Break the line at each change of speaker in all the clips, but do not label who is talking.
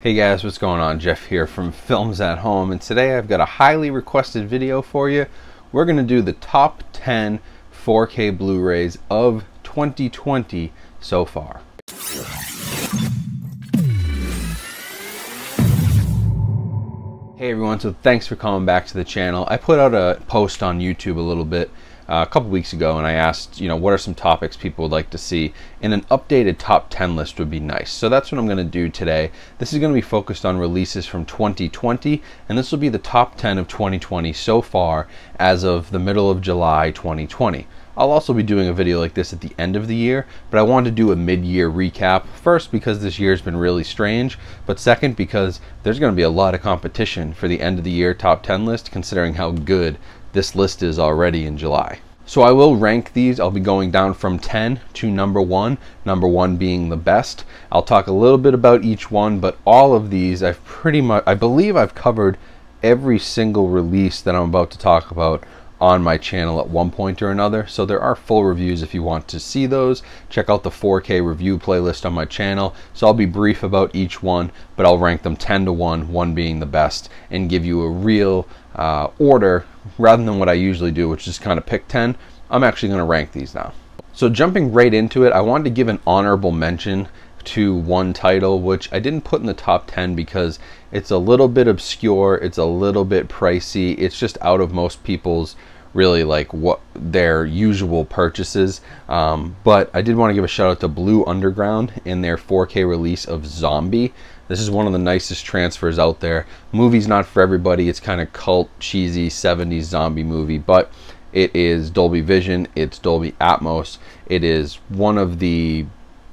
Hey guys, what's going on? Jeff here from Films at Home, and today I've got a highly requested video for you. We're going to do the top 10 4K Blu-rays of 2020 so far. Hey everyone, so thanks for coming back to the channel. I put out a post on YouTube a little bit uh, a couple weeks ago and I asked, you know, what are some topics people would like to see? And an updated top 10 list would be nice. So that's what I'm going to do today. This is going to be focused on releases from 2020, and this will be the top 10 of 2020 so far as of the middle of July 2020. I'll also be doing a video like this at the end of the year, but I wanted to do a mid-year recap. First, because this year's been really strange, but second, because there's going to be a lot of competition for the end of the year top 10 list, considering how good this list is already in July. So I will rank these. I'll be going down from 10 to number one, number one being the best. I'll talk a little bit about each one, but all of these I've pretty much, I believe I've covered every single release that I'm about to talk about on my channel at one point or another. So there are full reviews if you want to see those. Check out the 4K review playlist on my channel. So I'll be brief about each one, but I'll rank them 10 to 1, one being the best, and give you a real uh, order rather than what I usually do, which is kind of pick 10. I'm actually going to rank these now. So jumping right into it, I wanted to give an honorable mention to one title, which I didn't put in the top 10 because it's a little bit obscure, it's a little bit pricey, it's just out of most people's really like what their usual purchases. Um, but I did want to give a shout out to Blue Underground in their 4K release of Zombie. This is one of the nicest transfers out there. Movie's not for everybody. It's kind of cult, cheesy 70s zombie movie, but it is Dolby Vision, it's Dolby Atmos. It is one of the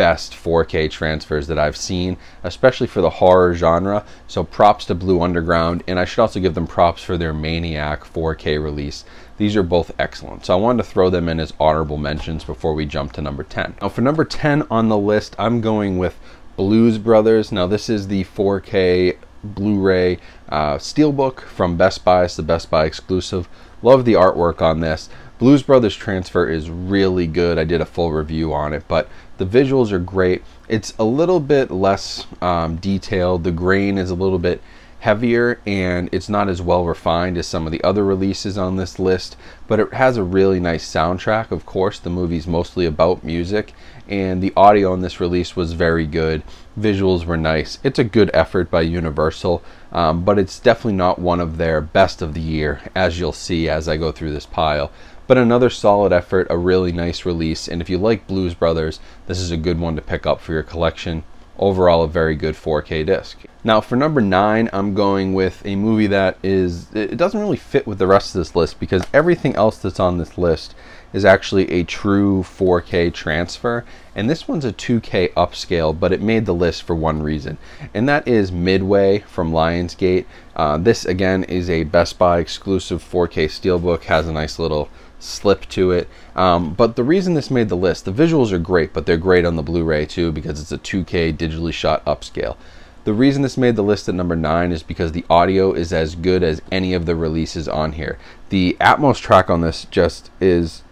best 4K transfers that I've seen, especially for the horror genre. So props to Blue Underground, and I should also give them props for their Maniac 4K release. These are both excellent. So I wanted to throw them in as honorable mentions before we jump to number 10. Now for number 10 on the list, I'm going with Blues Brothers. Now this is the 4K Blu-ray uh, Steelbook from Best Buy. It's the Best Buy exclusive. Love the artwork on this. Blues Brothers Transfer is really good. I did a full review on it, but the visuals are great. It's a little bit less um, detailed. The grain is a little bit heavier and it's not as well refined as some of the other releases on this list, but it has a really nice soundtrack. Of course, the movie's mostly about music and the audio on this release was very good. Visuals were nice. It's a good effort by Universal, um, but it's definitely not one of their best of the year, as you'll see as I go through this pile. But another solid effort, a really nice release, and if you like Blues Brothers, this is a good one to pick up for your collection. Overall, a very good 4K disc. Now, for number nine, I'm going with a movie that is, it doesn't really fit with the rest of this list because everything else that's on this list is actually a true 4K transfer. And this one's a 2K upscale, but it made the list for one reason. And that is Midway from Lionsgate. Uh, this, again, is a Best Buy exclusive 4K steelbook, has a nice little slip to it. Um, but the reason this made the list, the visuals are great, but they're great on the Blu-ray too because it's a 2K digitally shot upscale. The reason this made the list at number 9 is because the audio is as good as any of the releases on here. The Atmos track on this just is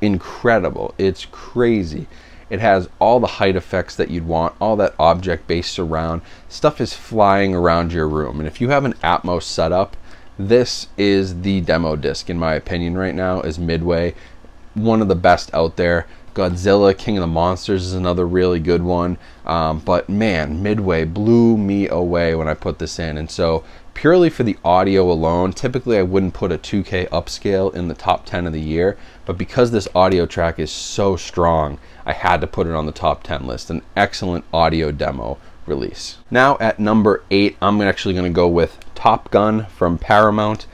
incredible. It's crazy. It has all the height effects that you'd want, all that object based surround. Stuff is flying around your room. And if you have an Atmos setup, this is the demo disc in my opinion right now is midway one of the best out there godzilla king of the monsters is another really good one. Um, but man midway blew me away when i put this in. And so purely for the audio alone typically i wouldn't put a 2k upscale in the top 10 of the year. But because this audio track is so strong i had to put it on the top 10 list. An excellent audio demo release. Now at number 8 i'm actually going to go with Top Gun from Paramount.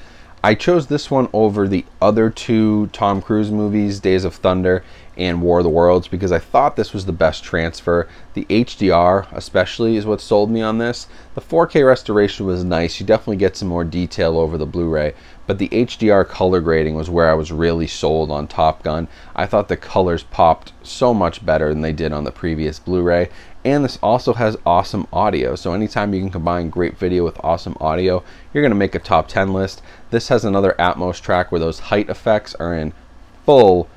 I chose this one over the other two Tom Cruise movies, Days of Thunder and War of the Worlds, because I thought this was the best transfer. The HDR, especially, is what sold me on this. The 4K restoration was nice. You definitely get some more detail over the Blu ray, but the HDR color grading was where I was really sold on Top Gun. I thought the colors popped so much better than they did on the previous Blu ray, and this also has awesome audio so anytime you can combine great video with awesome audio you're going to make a top 10 list this has another atmos track where those height effects are in full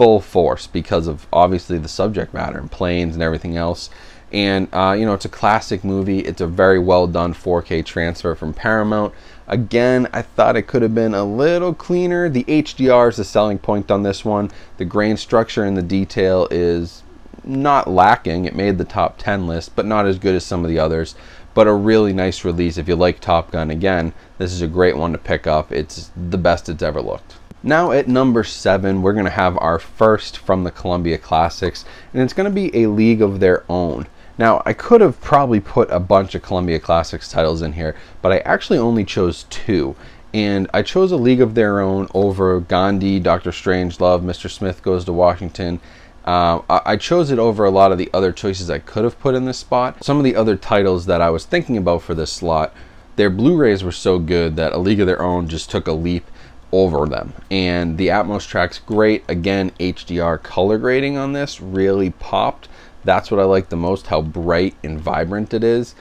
full force because of obviously the subject matter and planes and everything else And, uh, you know, it's a classic movie. It's a very well done 4K transfer from Paramount. Again, I thought it could have been a little cleaner. The HDR is the selling point on this one. The grain structure and the detail is not lacking. It made the top 10 list, but not as good as some of the others. But a really nice release. If you like Top Gun, again, this is a great one to pick up. It's the best it's ever looked. Now at number seven, we're going to have our first from the Columbia Classics, and it's going to be A League of Their Own. Now, I could have probably put a bunch of Columbia Classics titles in here, but I actually only chose two. And I chose A League of Their Own over Gandhi, Doctor Strangelove, Mr. Smith Goes to Washington. Uh, I chose it over a lot of the other choices I could have put in this spot. Some of the other titles that I was thinking about for this slot, their Blu-rays were so good that A League of Their Own just took a leap over them. And the Atmos track's great. Again, HDR color grading on this really popped. That's what I like the most, how bright and vibrant it is.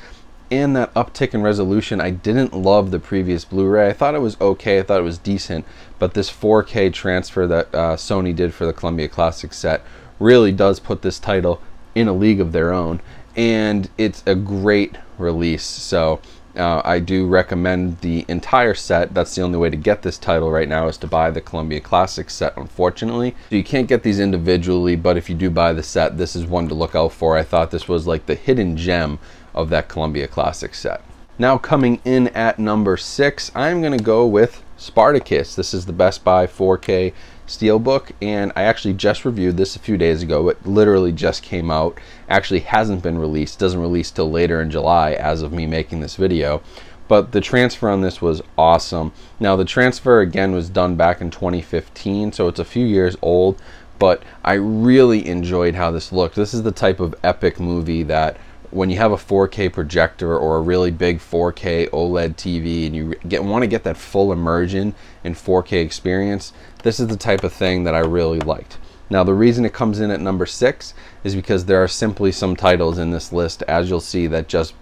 And that uptick in resolution, I didn't love the previous Blu-ray. I thought it was okay, I thought it was decent, but this 4K transfer that uh, Sony did for the Columbia Classic set really does put this title in a league of their own. And it's a great release. So uh, I do recommend the entire set. That's the only way to get this title right now is to buy the Columbia Classic set, unfortunately. So you can't get these individually, but if you do buy the set, this is one to look out for. I thought this was like the hidden gem of that Columbia Classic set. Now coming in at number six, I'm going to go with Spartacus. This is the Best Buy 4K Steelbook, and I actually just reviewed this a few days ago. It literally just came out. Actually hasn't been released. Doesn't release till later in July as of me making this video. But the transfer on this was awesome. Now the transfer again was done back in 2015, so it's a few years old, but I really enjoyed how this looked. This is the type of epic movie that when you have a 4K projector or a really big 4K OLED TV and you get want to get that full immersion and 4K experience, this is the type of thing that I really liked. Now the reason it comes in at number 6 is because there are simply some titles in this list as you'll see that just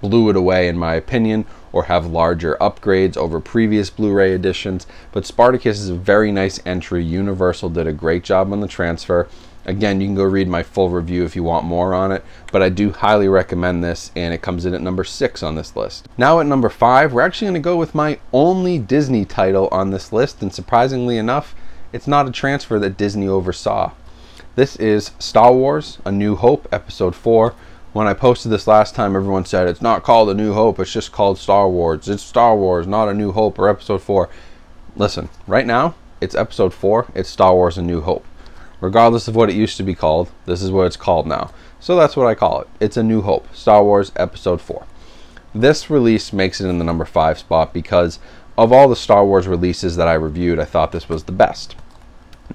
blew it away in my opinion or have larger upgrades over previous Blu-ray editions. But Spartacus is a very nice entry. Universal did a great job on the transfer Again, you can go read my full review if you want more on it, but I do highly recommend this, and it comes in at number six on this list. Now at number five, we're actually going to go with my only Disney title on this list, and surprisingly enough, it's not a transfer that Disney oversaw. This is Star Wars A New Hope, Episode 4. When I posted this last time, everyone said it's not called A New Hope, it's just called Star Wars. It's Star Wars, not A New Hope or Episode 4. Listen, right now, it's Episode 4, it's Star Wars A New Hope. Regardless of what it used to be called, this is what it's called now. So that's what I call it. It's A New Hope, Star Wars Episode 4. This release makes it in the number 5 spot because of all the Star Wars releases that I reviewed, I thought this was the best.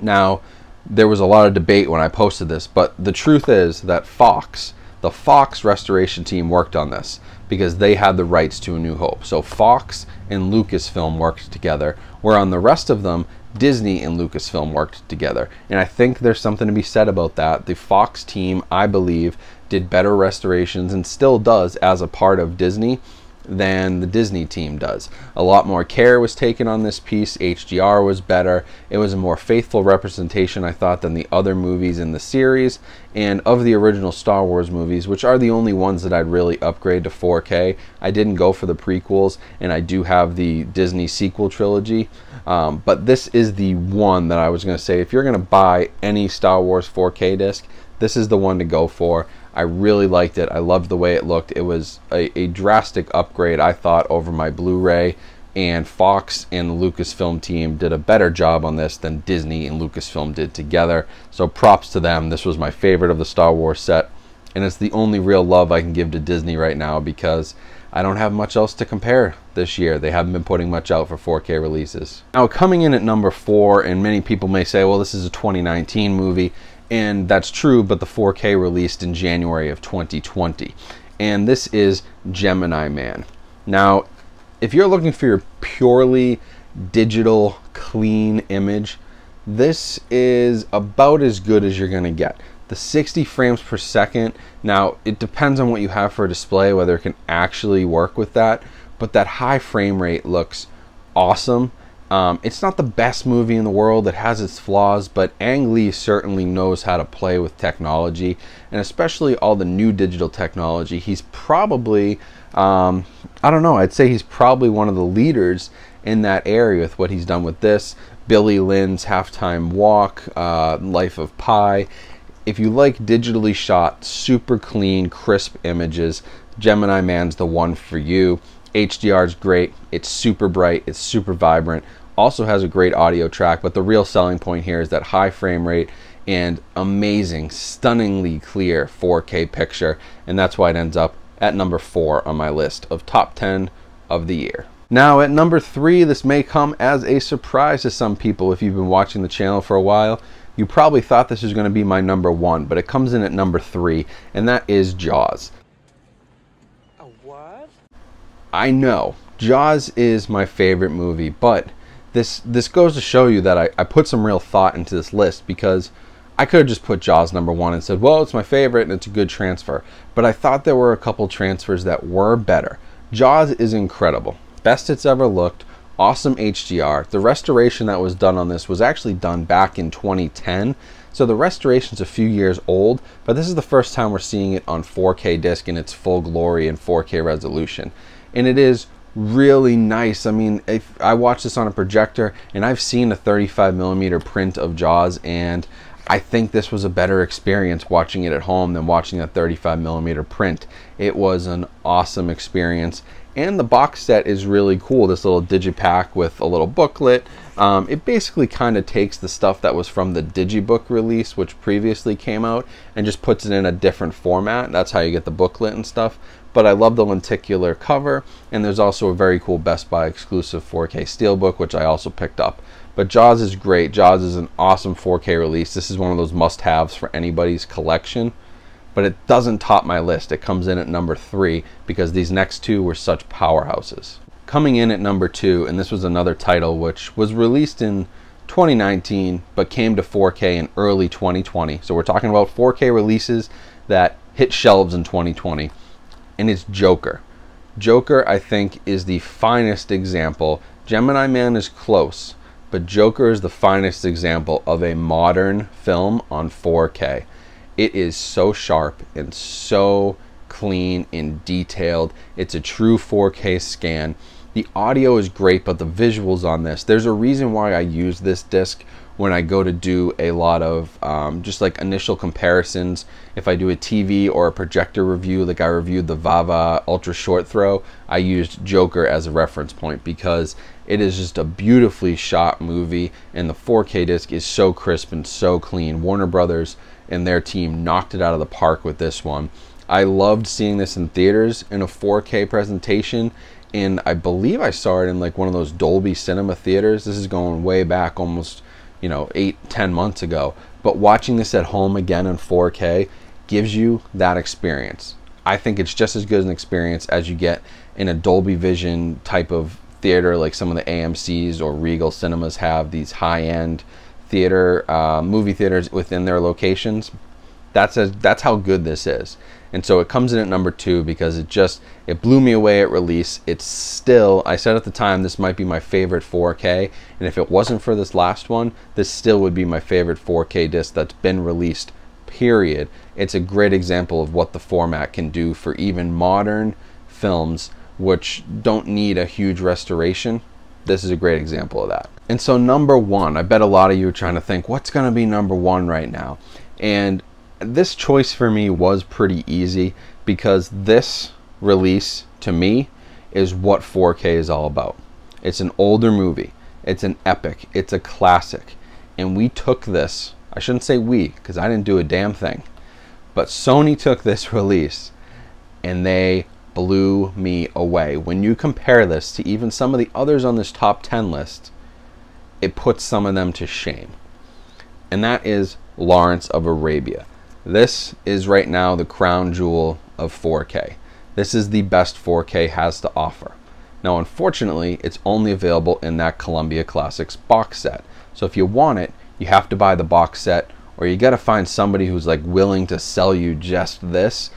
Now, there was a lot of debate when I posted this, but the truth is that Fox, the Fox restoration team worked on this because they had the rights to A New Hope. So Fox and Lucasfilm worked together, where on the rest of them, Disney and Lucasfilm worked together. And I think there's something to be said about that. The Fox team, I believe, did better restorations and still does as a part of Disney than the Disney team does. A lot more care was taken on this piece. HDR was better. It was a more faithful representation, I thought, than the other movies in the series and of the original Star Wars movies, which are the only ones that I'd really upgrade to 4K. I didn't go for the prequels, and I do have the Disney sequel trilogy. Um, but this is the one that I was going to say if you're going to buy any Star Wars 4K disc, this is the one to go for. I really liked it. I loved the way it looked. It was a, a drastic upgrade, I thought, over my Blu ray. And Fox and the Lucasfilm team did a better job on this than Disney and Lucasfilm did together. So props to them. This was my favorite of the Star Wars set. And it's the only real love I can give to Disney right now because I don't have much else to compare this year. They haven't been putting much out for 4K releases. Now, coming in at number four, and many people may say, well, this is a 2019 movie and that's true, but the 4K released in January of 2020. And this is Gemini Man. Now, if you're looking for your purely digital, clean image, this is about as good as you're going to get. The 60 frames per second, now it depends on what you have for a display, whether it can actually work with that, but that high frame rate looks awesome Um, it's not the best movie in the world. It has its flaws, but Ang Lee certainly knows how to play with technology, and especially all the new digital technology. He's probably, um, I don't know, I'd say he's probably one of the leaders in that area with what he's done with this. Billy Lynn's Halftime Walk, uh, Life of Pi. If you like digitally shot, super clean, crisp images, Gemini Man's the one for you. HDR is great. It's super bright. It's super vibrant. Also has a great audio track, but the real selling point here is that high frame rate and amazing, stunningly clear 4K picture, and that's why it ends up at number four on my list of top 10 of the year. Now at number three, this may come as a surprise to some people if you've been watching the channel for a while. You probably thought this was going to be my number one, but it comes in at number three, and that is Jaws.
A what?
I know Jaws is my favorite movie, but this this goes to show you that I, I put some real thought into this list because I could have just put Jaws number one and said, well, it's my favorite and it's a good transfer. But I thought there were a couple transfers that were better. Jaws is incredible. Best it's ever looked. Awesome HDR. The restoration that was done on this was actually done back in 2010. So the restoration's a few years old, but this is the first time we're seeing it on 4K disc in its full glory and 4K resolution. And it is really nice. I mean, if I watched this on a projector and I've seen a 35 millimeter print of Jaws and I think this was a better experience watching it at home than watching a 35 millimeter print. It was an awesome experience and the box set is really cool. This little digipack with a little booklet. Um, it basically kind of takes the stuff that was from the Digibook release, which previously came out, and just puts it in a different format. That's how you get the booklet and stuff but I love the lenticular cover, and there's also a very cool Best Buy exclusive 4K steelbook, which I also picked up. But Jaws is great. Jaws is an awesome 4K release. This is one of those must-haves for anybody's collection, but it doesn't top my list. It comes in at number three because these next two were such powerhouses. Coming in at number two, and this was another title which was released in 2019 but came to 4K in early 2020. So we're talking about 4K releases that hit shelves in 2020 and it's Joker. Joker, I think, is the finest example. Gemini Man is close, but Joker is the finest example of a modern film on 4K. It is so sharp and so clean and detailed. It's a true 4K scan. The audio is great, but the visuals on this, there's a reason why I use this disc when I go to do a lot of um, just like initial comparisons. If I do a TV or a projector review, like I reviewed the Vava Ultra Short Throw, I used Joker as a reference point because it is just a beautifully shot movie and the 4K disc is so crisp and so clean. Warner Brothers and their team knocked it out of the park with this one. I loved seeing this in theaters in a 4K presentation and I believe I saw it in like one of those Dolby Cinema theaters. This is going way back almost you know, eight, ten months ago. But watching this at home again in 4K gives you that experience. I think it's just as good an experience as you get in a Dolby Vision type of theater, like some of the AMC's or Regal cinemas have these high-end theater, uh, movie theaters within their locations. That's that's how good this is. And so it comes in at number two because it just it blew me away at release. It's still I said at the time this might be my favorite 4K, and if it wasn't for this last one, this still would be my favorite 4K disc that's been released. Period. It's a great example of what the format can do for even modern films which don't need a huge restoration. This is a great example of that. And so number one, I bet a lot of you are trying to think, what's going to be number one right now? And this choice for me was pretty easy because this release to me is what 4K is all about. It's an older movie, it's an epic, it's a classic. And we took this, I shouldn't say we, because I didn't do a damn thing, but Sony took this release and they blew me away. When you compare this to even some of the others on this top 10 list, it puts some of them to shame. And that is Lawrence of Arabia. This is right now the crown jewel of 4K. This is the best 4K has to offer. Now, unfortunately, it's only available in that Columbia Classics box set. So if you want it, you have to buy the box set or you got to find somebody who's like willing to sell you just this.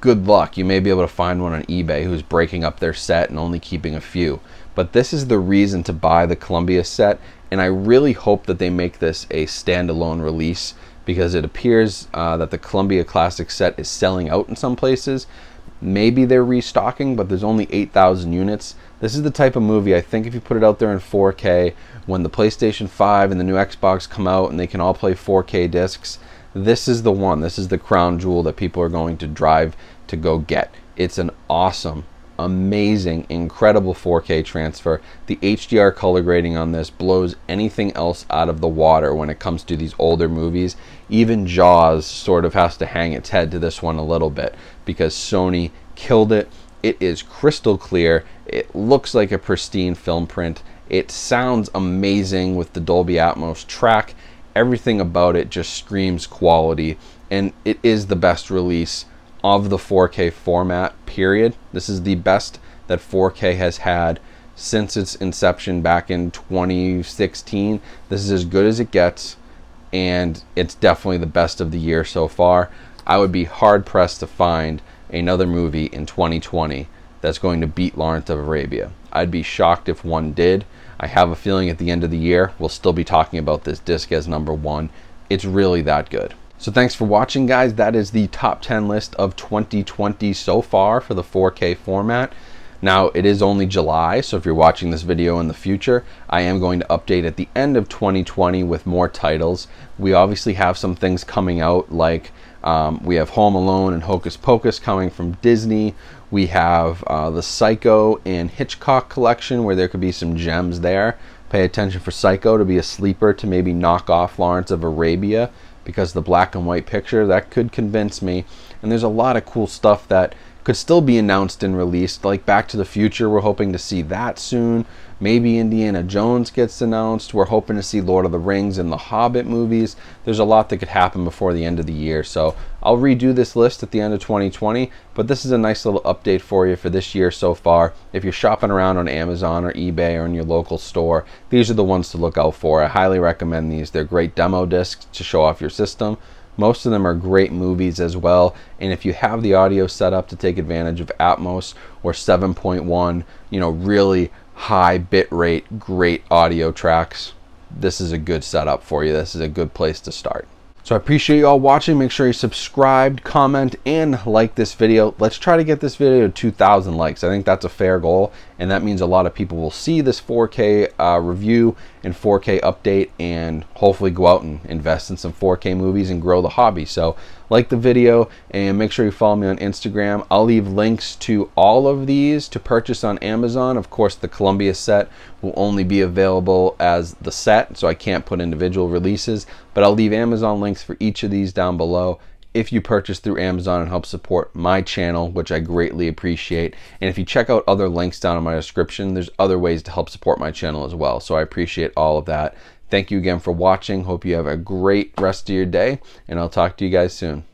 good luck. You may be able to find one on eBay who's breaking up their set and only keeping a few. But this is the reason to buy the Columbia set, and I really hope that they make this a standalone release because it appears uh, that the Columbia Classic set is selling out in some places. Maybe they're restocking, but there's only 8,000 units. This is the type of movie I think if you put it out there in 4K, when the PlayStation 5 and the new Xbox come out and they can all play 4K discs, this is the one. This is the crown jewel that people are going to drive to go get. It's an awesome, amazing, incredible 4K transfer. The HDR color grading on this blows anything else out of the water when it comes to these older movies. Even Jaws sort of has to hang its head to this one a little bit because Sony killed it. It is crystal clear. It looks like a pristine film print. It sounds amazing with the Dolby Atmos track everything about it just screams quality and it is the best release of the 4K format period. This is the best that 4K has had since its inception back in 2016 this is as good as it gets and it's definitely the best of the year so far. I would be hard pressed to find another movie in 2020 that's going to beat Lawrence of Arabia. I'd be shocked if one did. I have a feeling at the end of the year, we'll still be talking about this disc as number one. It's really that good. So thanks for watching, guys. That is the top 10 list of 2020 so far for the 4K format. Now, it is only July, so if you're watching this video in the future, I am going to update at the end of 2020 with more titles. We obviously have some things coming out like um, we have Home Alone and Hocus Pocus coming from Disney. We have uh, the Psycho and Hitchcock collection where there could be some gems there. Pay attention for Psycho to be a sleeper to maybe knock off Lawrence of Arabia because the black and white picture that could convince me. And there's a lot of cool stuff that could still be announced and released, like Back to the Future. We're hoping to see that soon. Maybe Indiana Jones gets announced. We're hoping to see Lord of the Rings and the Hobbit movies. There's a lot that could happen before the end of the year. So I'll redo this list at the end of 2020, but this is a nice little update for you for this year so far. If you're shopping around on Amazon or eBay or in your local store, these are the ones to look out for. I highly recommend these. They're great demo discs to show off your system. Most of them are great movies as well. And if you have the audio set up to take advantage of Atmos or 7.1, you know, really high bit rate, great audio tracks, this is a good setup for you. This is a good place to start. So I appreciate you all watching. Make sure you subscribe, comment, and like this video. Let's try to get this video to 2,000 likes. I think that's a fair goal, and that means a lot of people will see this 4K uh, review and 4K update and hopefully go out and invest in some 4K movies and grow the hobby. So like the video and make sure you follow me on Instagram. I'll leave links to all of these to purchase on Amazon. Of course, the Columbia set will only be available as the set, so I can't put individual releases, but I'll leave Amazon links for each of these down below if you purchase through Amazon and help support my channel, which I greatly appreciate. And if you check out other links down in my description, there's other ways to help support my channel as well. So I appreciate all of that. Thank you again for watching. Hope you have a great rest of your day, and I'll talk to you guys soon.